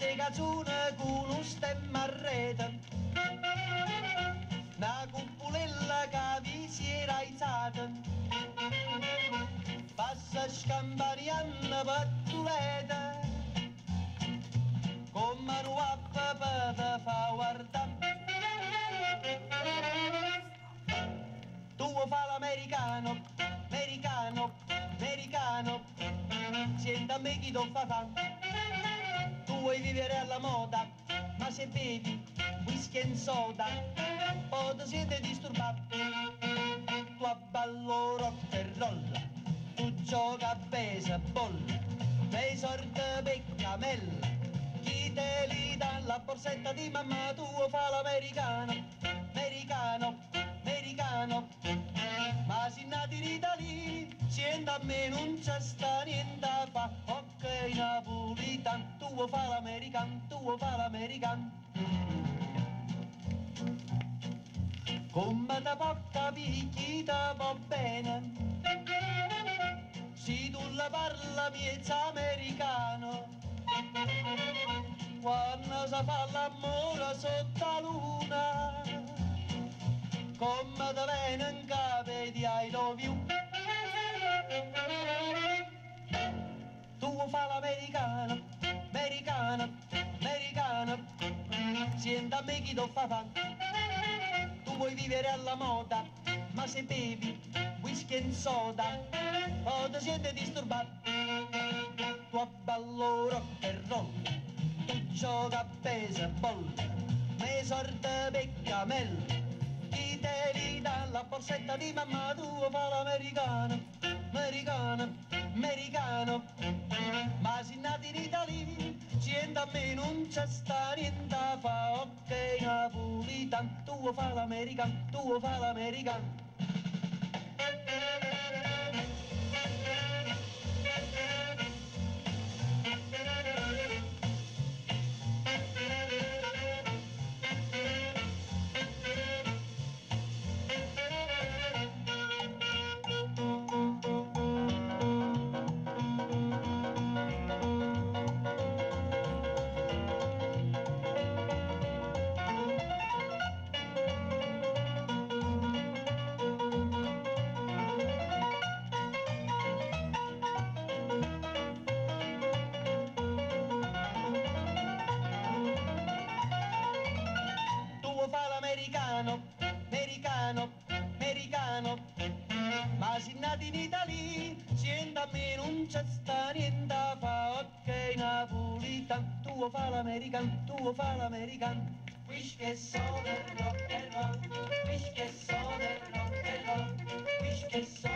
forte canzone con un stemma a rete. Una cupolella che vi si era alzata. Passa scampaniando pattuleta. Con mano a papà fa guardare. Tu fare l'americano, americano, americano, senta a me chi ti fa fare. Vuoi vivere alla moda, ma se bevi whisky e soda, poi ti siete disturbati. Tu abballo rock and roll, tu gioca a baseball, dei sorte peccamella, chi te li dà la borsetta di mamma, tu vuoi fare l'americano, americano, americano, ma si nati in Italia, siendo a me non c'è sta niente fa, ok napolitan, tu vuoi fare l'americano, tu vuoi fare l'americano. Come da porta picchita va bene, se tu la parla miezza americano, quando si fa l'amore sotto la luna, come da viene in capo di I love. Tu vuoi fare l'americano, americano, americano, senta a me chi ti fa fare. Tu vuoi vivere alla moda, ma se bevi whisky e soda, poi ti siete disturbati. Tu abballo rock and roll, tu gioca a baseball, me sorte peccamella, chi te li dà la borsetta di mamma, tu vuoi fare l'americano, americano, americano, ma si nati in Italia, siente a me non c'è sta niente fa, ok napolitan, tu vuoi fare l'americano, tu vuoi fare l'americano. Fare l'americano, americano, americano, ma si nati in Italia, siente a me non c'è sta niente fa, ok napolitan, tu vuoi fare l'americano, tu vuoi fare l'americano. Wish che so del rock and roll, wish che so del rock and roll, wish che so